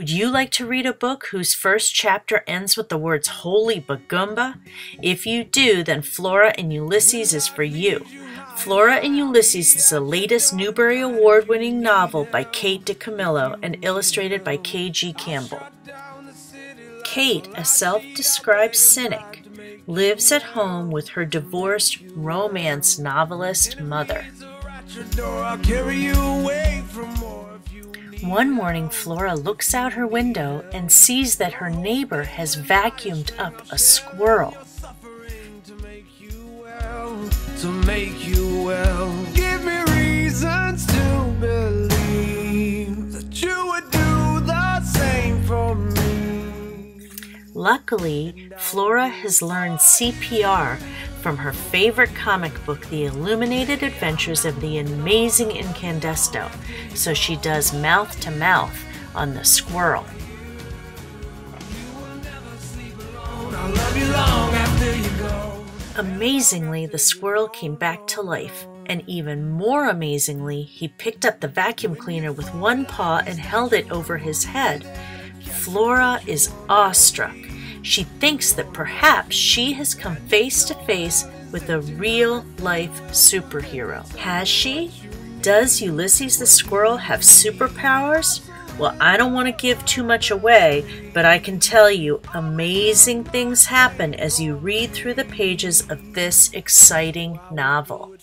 Would you like to read a book whose first chapter ends with the words Holy Bagumba? If you do, then Flora and Ulysses is for you. Flora and Ulysses is the latest Newbery Award winning novel by Kate DiCamillo and illustrated by K.G. Campbell. Kate, a self described cynic, lives at home with her divorced romance novelist mother. One morning, Flora looks out her window and sees that her neighbor has vacuumed up a squirrel. To make you well, give me reasons to believe that you would do the same for me. Luckily, Flora has learned CPR from her favorite comic book, The Illuminated Adventures of the Amazing Incandesto, so she does mouth to mouth on the squirrel. Amazingly, the squirrel came back to life, and even more amazingly, he picked up the vacuum cleaner with one paw and held it over his head. Flora is awestruck she thinks that perhaps she has come face to face with a real life superhero. Has she? Does Ulysses the squirrel have superpowers? Well, I don't want to give too much away, but I can tell you amazing things happen as you read through the pages of this exciting novel.